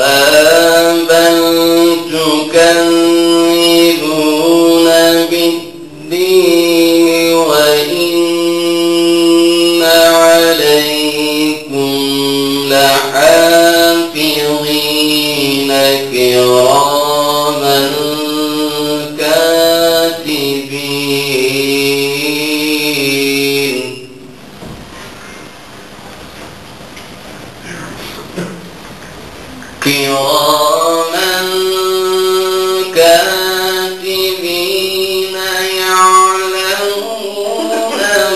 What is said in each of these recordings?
كلا بل تكذبون بالدين وإن عليكم لحافظين كراما كاتبين يعلمون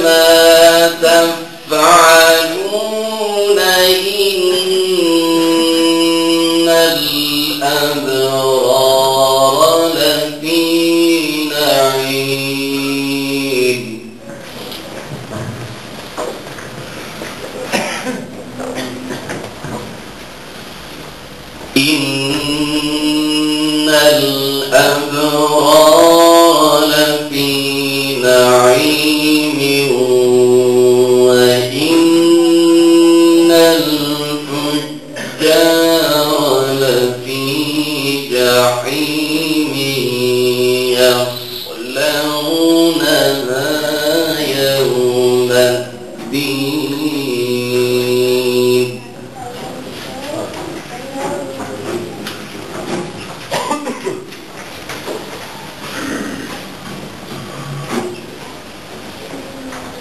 ما تفعلون إن الأبرار إن الأبرار لفي نعيم وإن الفجار لفي جحيم يصلونها يوم الدين.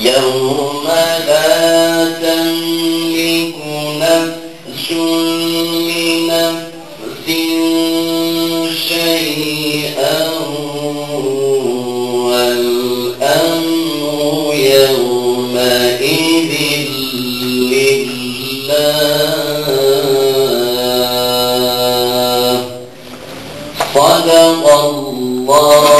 يوم لا تملك نفس لنفس شيئا والأمر يومئذ لله. صدق الله